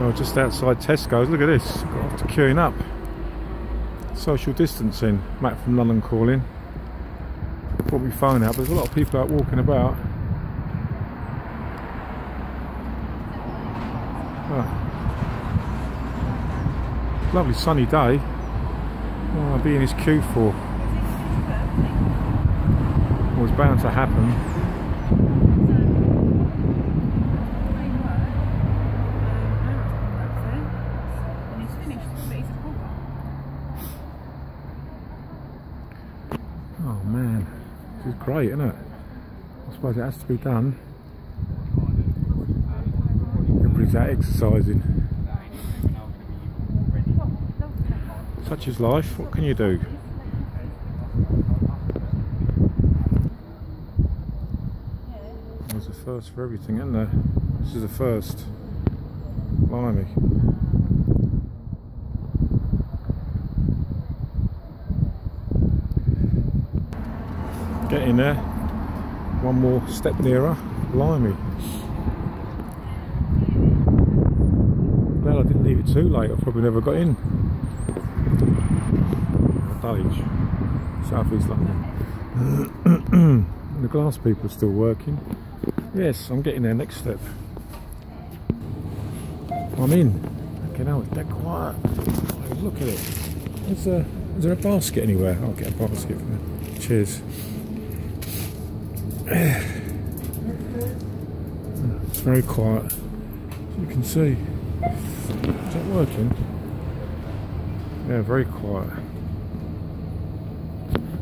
Well, just outside Tesco's, look at this. Got to queuing up. Social distancing. Matt from London calling. Brought my phone out, there's a lot of people out walking about. Oh. Lovely sunny day. What will I be in this queue for? Was bound to happen. Oh man, this is great, isn't it? I suppose it has to be done. Everybody's out exercising. Such is life, what can you do? There's a first for everything, isn't there? This is a first. Blimey. Get in there. One more step nearer. Blimey. Well, I didn't leave it too late. I probably never got in. Dulwich, South East London. the glass people are still working. Yes, I'm getting there. Next step. I'm in. Okay, now it's dead quiet. Look at it. Is there, is there a basket anywhere? I'll get a basket for. Cheers. It's very quiet. You can see. Is that working? Yeah, very quiet.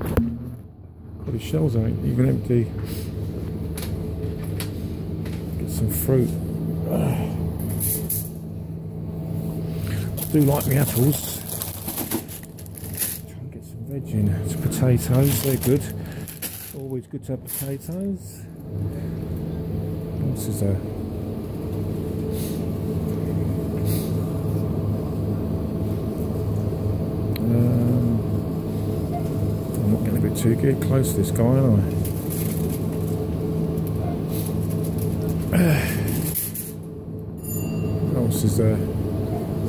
God, these shelves ain't even empty. Get some fruit. I do like the apples. Try and get some veg in. Some potatoes, they're good. Always good to have potatoes. Else is there? Um, I'm not getting a bit too get close to this guy, am I? what else is there?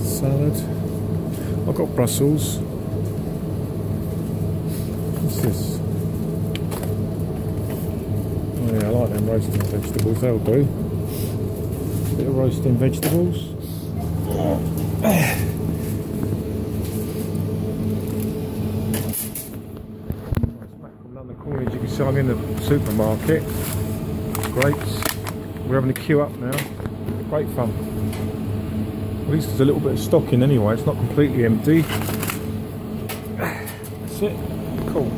Salad. I've got Brussels. What's this? Yeah, I like them roasting vegetables, they'll do. Bit of roasting vegetables. London Corner, as you can see, I'm in the supermarket. Grapes. We're having a queue up now. Great fun. At least there's a little bit of stock in anyway, it's not completely empty. That's it. Cool.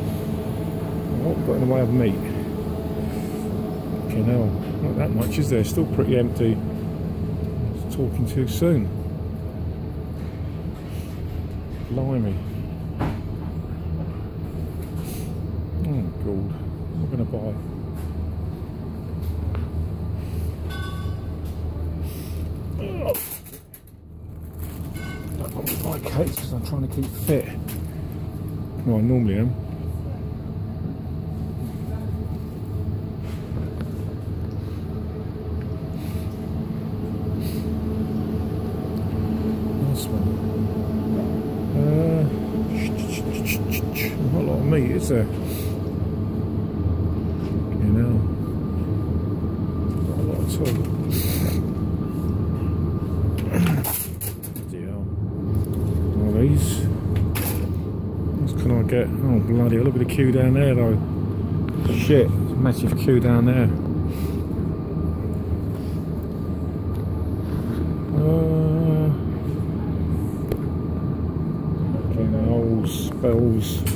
What got in the way of meat? Okay, now, not that much is there, still pretty empty. It's talking too soon. Blimey. Oh god, what am I going to buy? Don't want to buy cakes because I'm trying to keep fit. Well, I normally am. Nice one. Uh, a lot of meat, is there? You know, not a lot at all. Hell. One of these. What can I get? Oh bloody look at the queue down there though. Shit, massive queue down there. Uh, spells.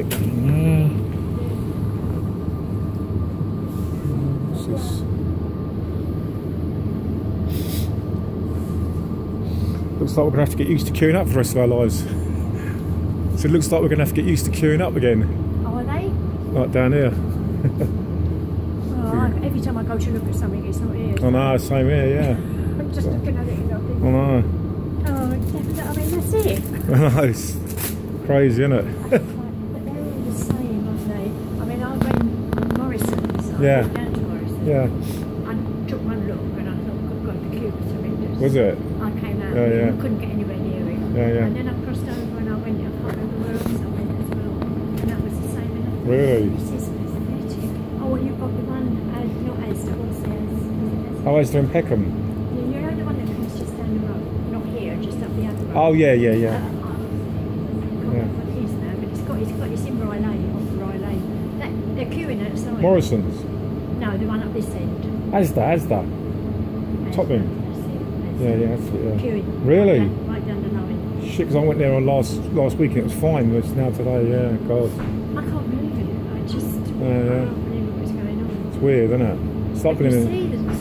Stick that. What's this? Looks like we're gonna have to get used to queuing up for the rest of our lives. So it looks like we're gonna have to get used to queuing up again, Oh, are they? like down here. Oh, I- every time I go to look at something, it's not here. Oh no, same here, yeah. I'm just looking at it and I'm thinking, Oh no. oh, yeah, I mean, that's it. I know, it's crazy, isn't it? But they're all the same, aren't they? I mean, I went Morrison's, I Yeah. went down to Morrison's. Yeah. I took one look and I thought, good God, the queue was horrendous. Was it? I came out Yeah, and yeah. couldn't get anywhere near it. Yeah, yeah. And then I crossed over and I went, I can't remember where else I went as well. And that was the same. And I thought, Really? This is pathetic. Oh, well, you've got the one, uh, not Asda, what's theirs? Is it Oh, Asda and Peckham. Yeah, you know the one that comes just down the road? Not here, just up the other road. Oh, yeah, yeah, Uh, yeah. I can't remember what it is now, but it's got, it's got, it's in Rye Rye Lane. They're queuing outside. Morrison's. No, the one up this end. Asda, Asda. That's it, that's Yeah, yeah, that's it, yeah. Queuing. Really? Right down, right down the line. Shit, because I went there on last last week and it was fine. It's now today, yeah, God. I can't believe it. I just Yeah, yeah. I can't believe what's going on. It's weird, isn't it? It's like being in, see the